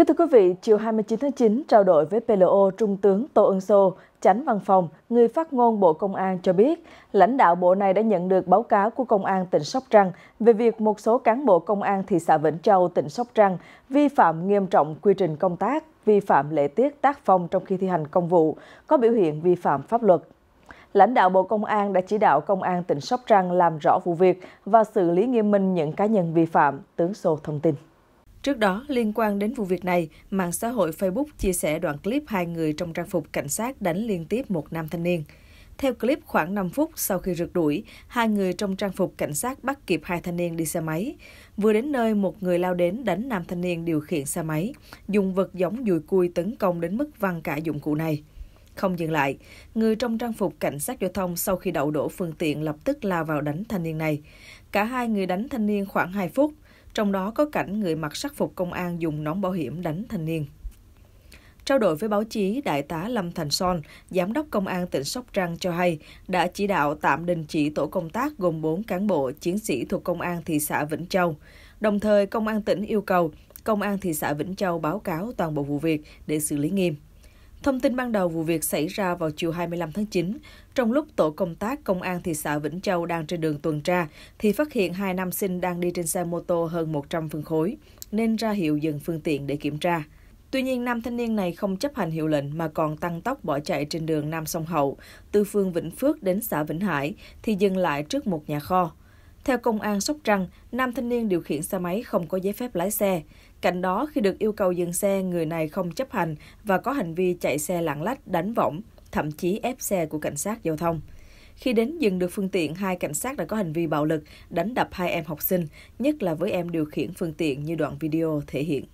Kính thưa quý vị, chiều 29 tháng 9, trao đổi với PLO, Trung tướng Tô Ân Sô, Chánh Văn phòng, người phát ngôn Bộ Công an cho biết, lãnh đạo bộ này đã nhận được báo cáo của Công an tỉnh Sóc Trăng về việc một số cán bộ công an thị xã Vĩnh Châu, tỉnh Sóc Trăng vi phạm nghiêm trọng quy trình công tác, vi phạm lễ tiết tác phong trong khi thi hành công vụ, có biểu hiện vi phạm pháp luật. Lãnh đạo Bộ Công an đã chỉ đạo Công an tỉnh Sóc Trăng làm rõ vụ việc và xử lý nghiêm minh những cá nhân vi phạm, tướng Sô thông tin. Trước đó, liên quan đến vụ việc này, mạng xã hội Facebook chia sẻ đoạn clip hai người trong trang phục cảnh sát đánh liên tiếp một nam thanh niên. Theo clip khoảng 5 phút sau khi rượt đuổi, hai người trong trang phục cảnh sát bắt kịp hai thanh niên đi xe máy. Vừa đến nơi, một người lao đến đánh nam thanh niên điều khiển xe máy, dùng vật giống dùi cui tấn công đến mức văng cả dụng cụ này. Không dừng lại, người trong trang phục cảnh sát giao thông sau khi đậu đổ phương tiện lập tức lao vào đánh thanh niên này. Cả hai người đánh thanh niên khoảng 2 phút, trong đó có cảnh người mặc sắc phục công an dùng nón bảo hiểm đánh thanh niên. Trao đổi với báo chí, Đại tá Lâm Thành Son, Giám đốc Công an tỉnh Sóc Trăng cho hay đã chỉ đạo tạm đình chỉ tổ công tác gồm 4 cán bộ, chiến sĩ thuộc Công an thị xã Vĩnh Châu. Đồng thời, Công an tỉnh yêu cầu Công an thị xã Vĩnh Châu báo cáo toàn bộ vụ việc để xử lý nghiêm. Thông tin ban đầu vụ việc xảy ra vào chiều 25 tháng 9, trong lúc tổ công tác công an thị xã Vĩnh Châu đang trên đường tuần tra, thì phát hiện hai nam sinh đang đi trên xe mô tô hơn 100 phân khối, nên ra hiệu dừng phương tiện để kiểm tra. Tuy nhiên, nam thanh niên này không chấp hành hiệu lệnh mà còn tăng tốc bỏ chạy trên đường Nam Sông Hậu, từ phường Vĩnh Phước đến xã Vĩnh Hải, thì dừng lại trước một nhà kho. Theo công an Sóc Trăng, nam thanh niên điều khiển xe máy không có giấy phép lái xe. Cạnh đó, khi được yêu cầu dừng xe, người này không chấp hành và có hành vi chạy xe lạng lách, đánh võng, thậm chí ép xe của cảnh sát giao thông. Khi đến dừng được phương tiện, hai cảnh sát đã có hành vi bạo lực, đánh đập hai em học sinh, nhất là với em điều khiển phương tiện như đoạn video thể hiện.